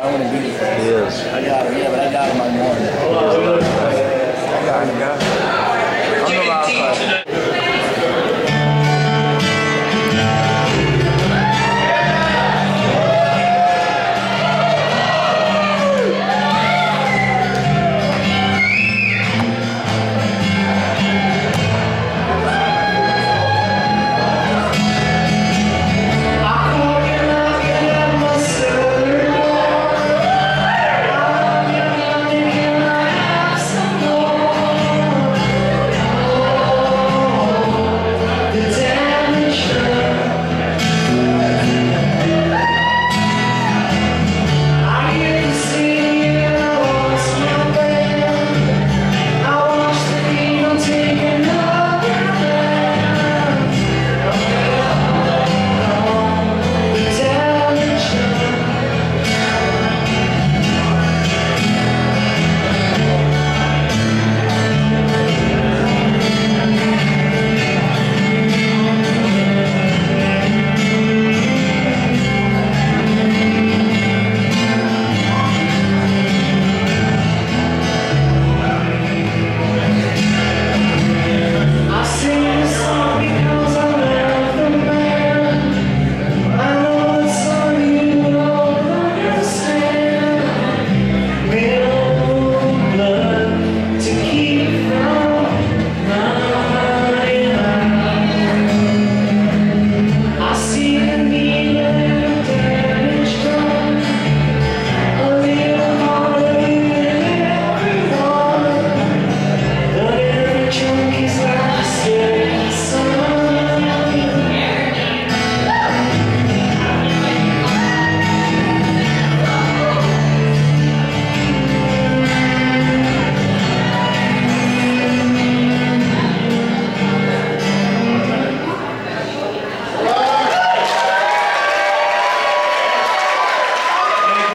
I want to beat it. He is. I got him, yeah, but I got him on one.